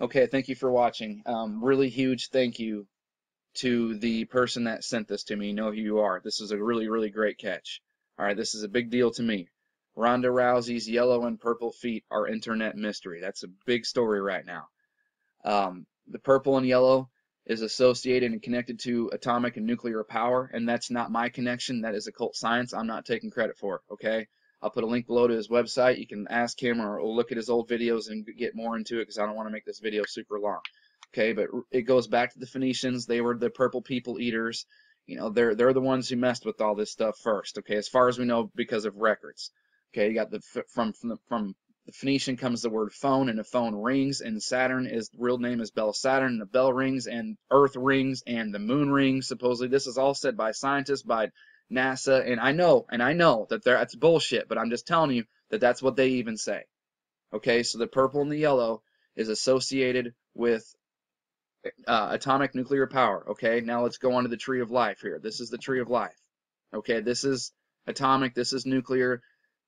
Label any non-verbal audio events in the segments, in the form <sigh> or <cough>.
Okay, thank you for watching. Um, really huge thank you to the person that sent this to me. You know who you are. This is a really, really great catch. All right, this is a big deal to me. Ronda Rousey's yellow and purple feet are internet mystery. That's a big story right now. Um, the purple and yellow is associated and connected to atomic and nuclear power, and that's not my connection. That is occult science. I'm not taking credit for it. Okay. I'll put a link below to his website. You can ask him or, look at his old videos and get more into it because I don't want to make this video super long. Okay, but it goes back to the Phoenicians. They were the purple people eaters. You know, they're they're the ones who messed with all this stuff first. Okay, as far as we know because of records. Okay, you got the from from the, from the Phoenician comes the word phone, and the phone rings, and Saturn is real name is Bell Saturn, and the bell rings, and Earth rings, and the moon rings. Supposedly, this is all said by scientists, by NASA, and I know, and I know that that's bullshit, but I'm just telling you that that's what they even say. Okay, so the purple and the yellow is associated with uh, atomic nuclear power. Okay, now let's go on to the tree of life here. This is the tree of life. Okay, this is atomic, this is nuclear.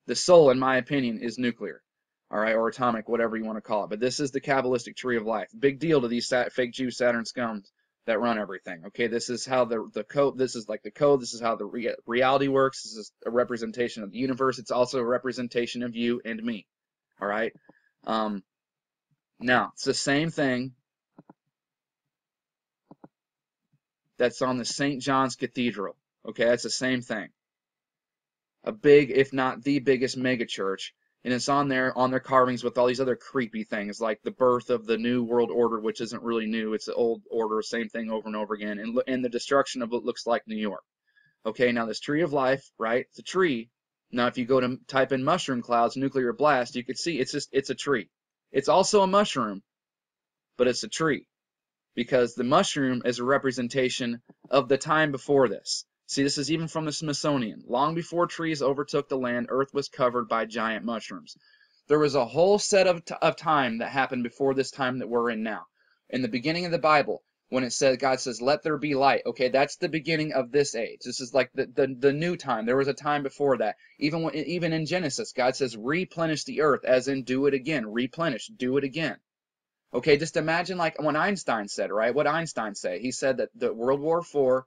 The soul, in my opinion, is nuclear. All right, or atomic, whatever you want to call it. But this is the Kabbalistic tree of life. Big deal to these fake Jew Saturn scums that run everything. Okay, this is how the the code. This is like the code. This is how the rea reality works. This is a representation of the universe. It's also a representation of you and me. All right. Um, now it's the same thing that's on the St. John's Cathedral. Okay, that's the same thing. A big, if not the biggest megachurch and it's on there on their carvings with all these other creepy things like the birth of the new world order which isn't really new. It's the old order same thing over and over again. And, and the destruction of what looks like new york. Okay now this tree of life right? A tree. Now if you go to type in mushroom clouds nuclear blast you could see it's just it's a tree. It's also a mushroom but it's a tree. Because the mushroom is a representation of the time before this See, this is even from the Smithsonian. Long before trees overtook the land, Earth was covered by giant mushrooms. There was a whole set of, of time that happened before this time that we're in now. In the beginning of the Bible, when it says God says, "Let there be light," okay, that's the beginning of this age. This is like the the, the new time. There was a time before that. Even when, even in Genesis, God says, "Replenish the earth," as in do it again. Replenish, do it again. Okay, just imagine like what Einstein said, right? What Einstein say? He said that the World War IV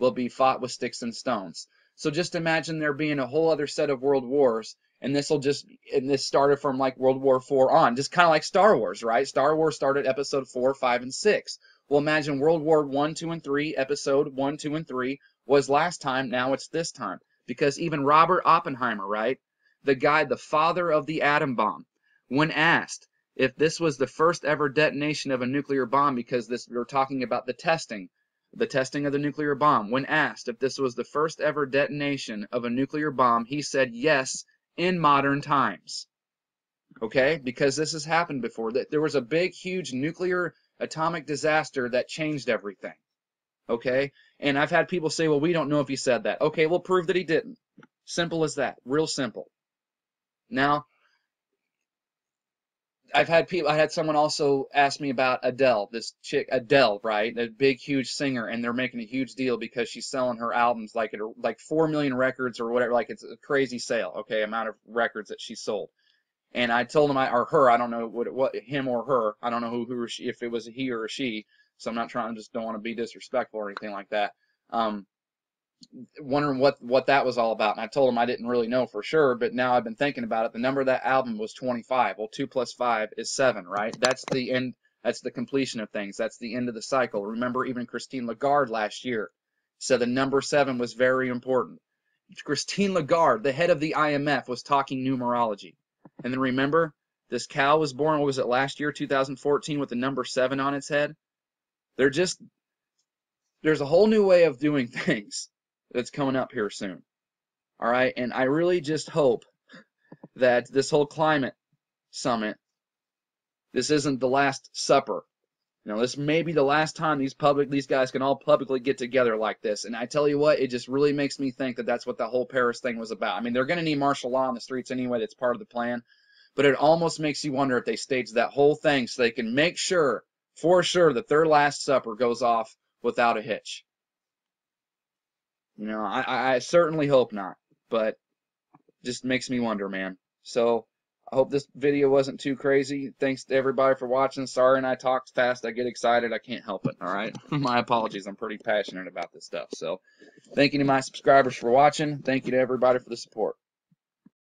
will be fought with sticks and stones. So just imagine there being a whole other set of world wars, and this will just and this started from like World War Four on, just kind of like Star Wars, right? Star Wars started episode four, five, and six. Well, imagine World War One, two, and three, episode one, two, and three was last time. Now it's this time because even Robert Oppenheimer, right, the guy, the father of the atom bomb, when asked if this was the first ever detonation of a nuclear bomb, because this we're talking about the testing the testing of the nuclear bomb. When asked if this was the first ever detonation of a nuclear bomb, he said yes, in modern times. Okay? Because this has happened before. That There was a big, huge nuclear atomic disaster that changed everything. Okay? And I've had people say, well, we don't know if he said that. Okay, we'll prove that he didn't. Simple as that. Real simple. Now, I've had people. I had someone also ask me about Adele, this chick Adele, right? A big, huge singer, and they're making a huge deal because she's selling her albums like at like four million records or whatever. Like it's a crazy sale, okay, amount of records that she sold. And I told him, I or her, I don't know what what him or her, I don't know who who she, if it was he or she. So I'm not trying, just don't want to be disrespectful or anything like that. Um, wondering what what that was all about. And I told him I didn't really know for sure, but now I've been thinking about it. The number of that album was 25. Well, two plus five is seven, right? That's the end. That's the completion of things. That's the end of the cycle. Remember, even Christine Lagarde last year said the number seven was very important. Christine Lagarde, the head of the IMF, was talking numerology. And then remember, this cow was born. What was it last year, 2014, with the number seven on its head? They're just there's a whole new way of doing <laughs> things that's coming up here soon. All right, and I really just hope that this whole climate summit, this isn't the last supper. You know, this may be the last time these public these guys can all publicly get together like this. And I tell you what, it just really makes me think that that's what the whole Paris thing was about. I mean, they're going to need martial law on the streets anyway. That's part of the plan. But it almost makes you wonder if they staged that whole thing so they can make sure, for sure, that their last supper goes off without a hitch. You know, I, I certainly hope not, but just makes me wonder, man. So I hope this video wasn't too crazy. Thanks to everybody for watching. Sorry, and I talked fast. I get excited. I can't help it. All right. <laughs> my apologies. I'm pretty passionate about this stuff. So, thank you to my subscribers for watching. Thank you to everybody for the support.